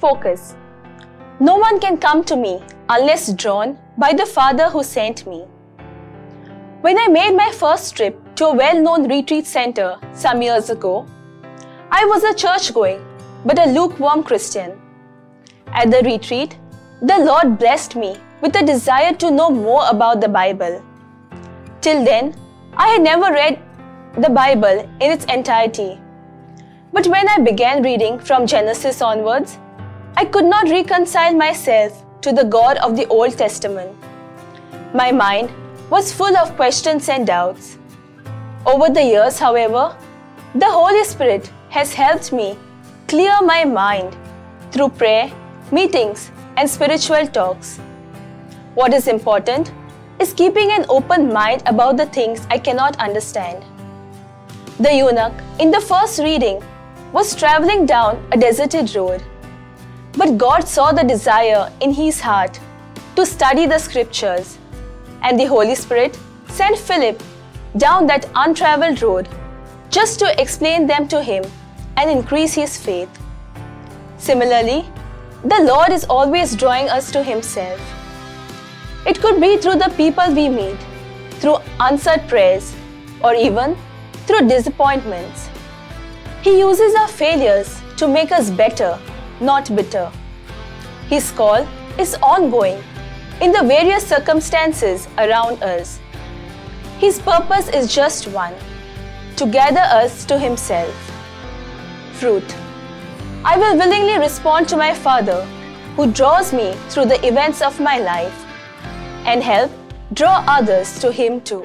Focus. No one can come to me unless drawn by the Father who sent me. When I made my first trip to a well known retreat center some years ago, I was a church going but a lukewarm Christian. At the retreat, the Lord blessed me with a desire to know more about the Bible. Till then, I had never read the Bible in its entirety. But when I began reading from Genesis onwards, I could not reconcile myself to the God of the Old Testament. My mind was full of questions and doubts. Over the years, however, the Holy Spirit has helped me clear my mind through prayer, meetings, and spiritual talks. What is important is keeping an open mind about the things I cannot understand. The eunuch in the first reading was traveling down a deserted road. But God saw the desire in his heart to study the scriptures, and the Holy Spirit sent Philip down that untraveled road just to explain them to him and increase his faith. Similarly, the Lord is always drawing us to Himself. It could be through the people we meet, through answered prayers, or even through disappointments. He uses our failures to make us better, not bitter. His call is ongoing in the various circumstances around us. His purpose is just one to gather us to Himself. Fruit. I will willingly respond to my Father who draws me through the events of my life and help draw others to Him too.